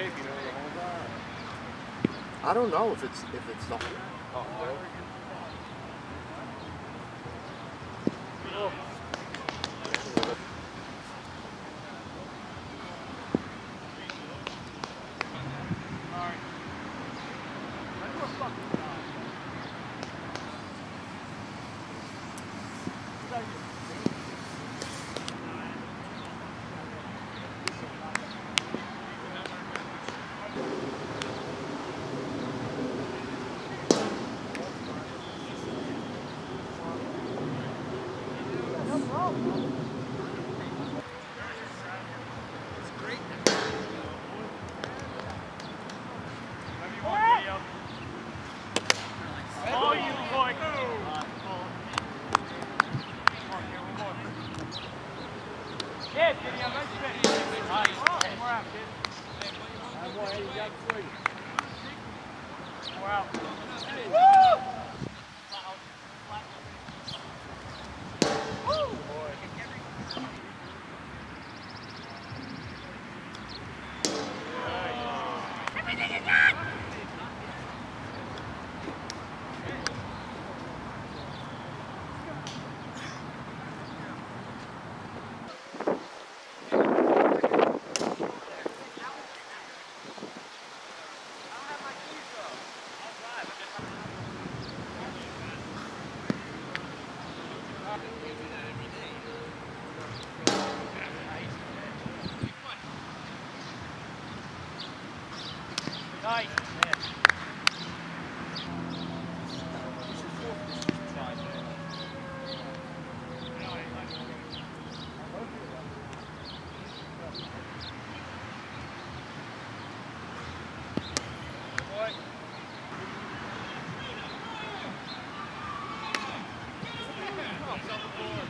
tape, you know, the whole time. I don't know if it's if it's the Oh. Kid, First